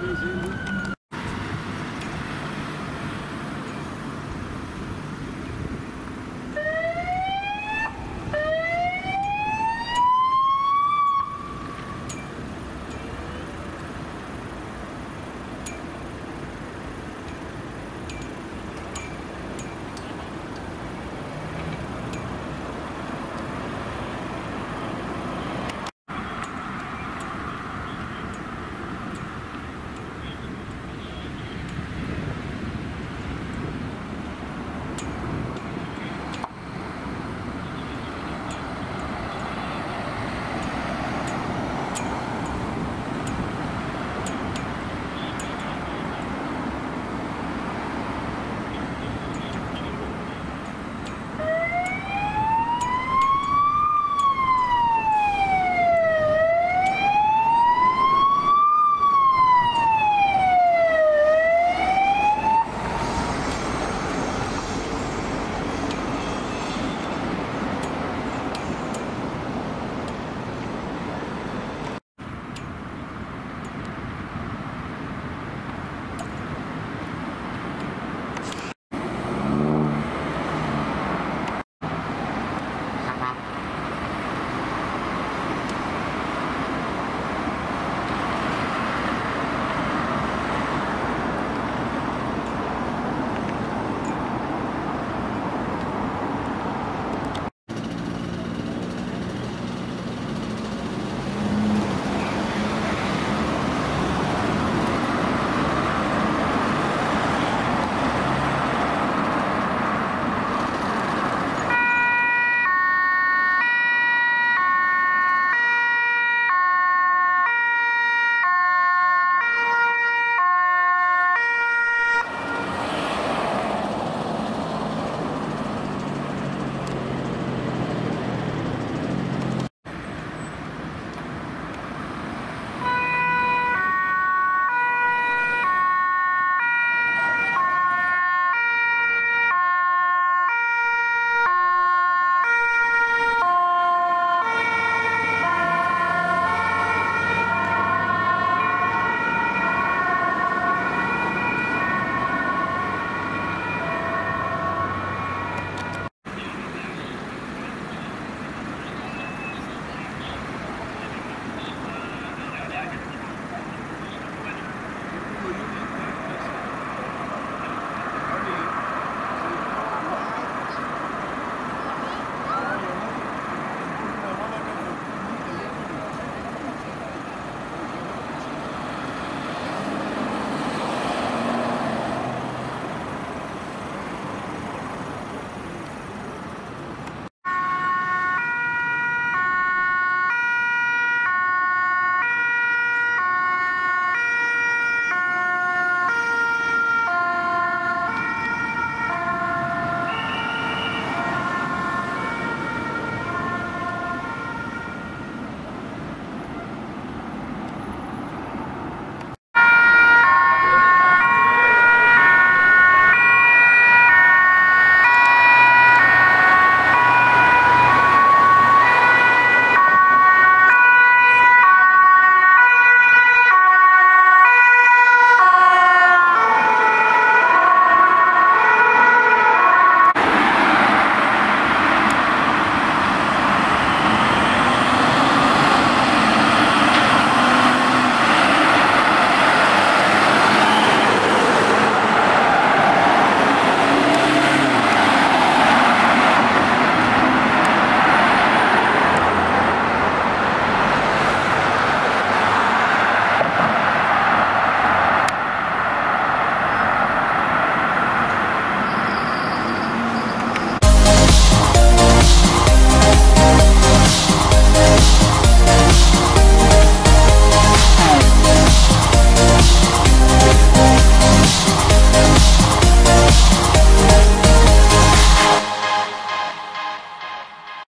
Beijinho.